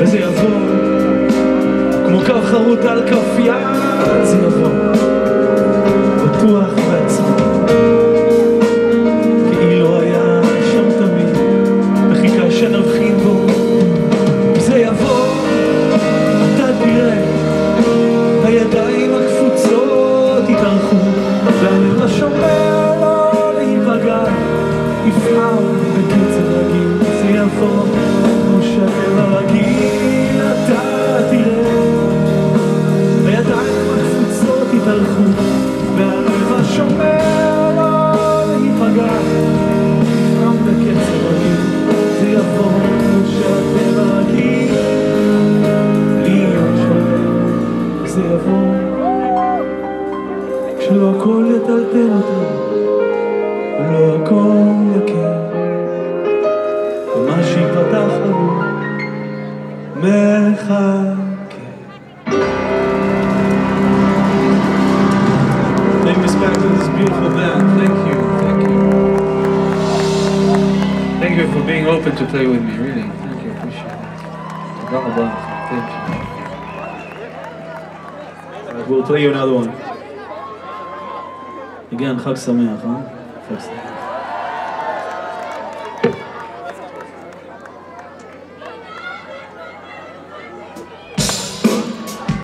וזה יבוא, כמו קו חרוט על כף יד, זה יבוא, בטוח בעצמו, כאילו היה שם תמיד, וחיכה שנבחין בו, זה יבוא, אתה תראה, הידיים הקפוצות יתארכו, והלב השומר לא להיפגע, יפעל בקצב יתארכו, והלב השומר לא להיפגע, יפעל בקצב רגיל, זה יבוא, כמו שהטבע רגיל, להיות שלם, זה יבוא, כשלא הכל יטלטל אותנו. לא הכל יקר, ומה שיפתח לנו מחכה. beautiful band. Thank you. Thank you. Thank you for being open to play with me, really. Thank you. Appreciate it. God love. Thank you. Right, we'll play you another one. Again, Chag Sameach, huh? First.